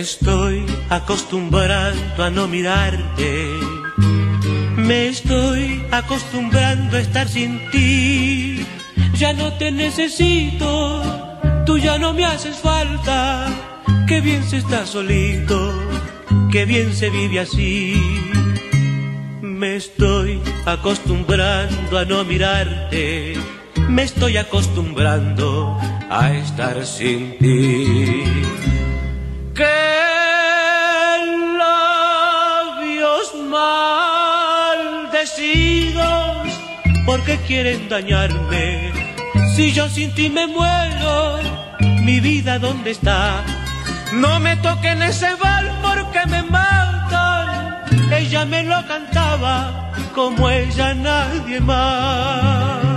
Me estoy acostumbrando a no mirarte. Me estoy acostumbrando a estar sin ti. Ya no te necesito, tú ya no me haces falta. Qué bien se está solito, qué bien se vive así. Me estoy acostumbrando a no mirarte. Me estoy acostumbrando a estar sin ti. Porque quieren dañarme. Si yo sin ti me muero, mi vida dónde está. No me toquen ese bal porque me matan. Ella me lo cantaba como ella nadie más.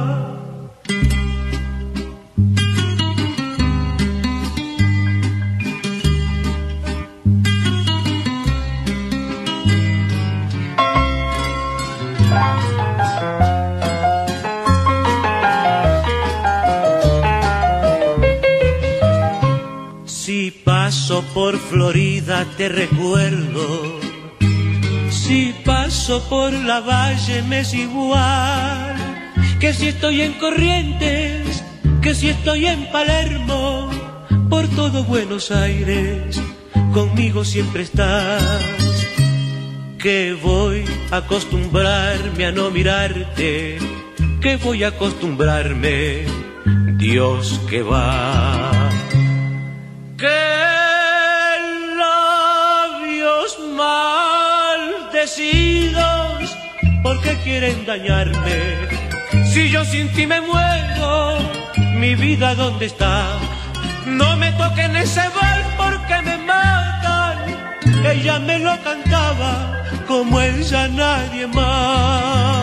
Paso por Florida te recuerdo, si paso por la valle me es igual, que si estoy en Corrientes, que si estoy en Palermo, por todo Buenos Aires, conmigo siempre estás. Que voy a acostumbrarme a no mirarte, que voy a acostumbrarme, Dios que va. Porque quieren dañarme. Si yo sin ti me muero, mi vida dónde está. No me toquen ese bal porque me matan. Ella me lo cantaba como ella nadie más.